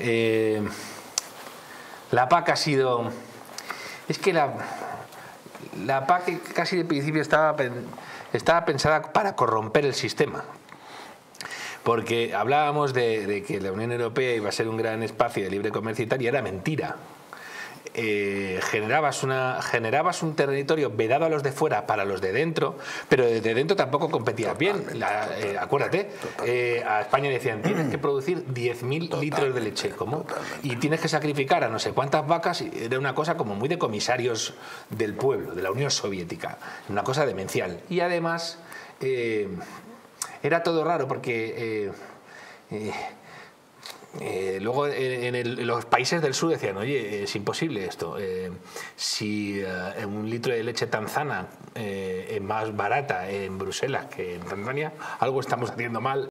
eh, la PAC ha sido... Es que la, la PAC casi de principio estaba, pensada para corromper el sistema. Porque hablábamos de, que la Unión Europea iba a ser un gran espacio de libre comercio y tal, y era mentira. Eh, generabas, una, generabas un territorio vedado a los de fuera para los de dentro, pero desde dentro tampoco competías bien. Eh, acuérdate, eh, a España decían, tienes que producir 10.000 litros de leche, ¿cómo? Y tienes que sacrificar a no sé cuántas vacas, era una cosa como muy de comisarios del pueblo, de la Unión Soviética, una cosa demencial. Y además, era todo raro porque... Eh, luego en, los países del sur decían, oye, es imposible esto. Eh, si eh, un litro de leche tanzana es más barata en Bruselas que en Tanzania, algo estamos haciendo mal.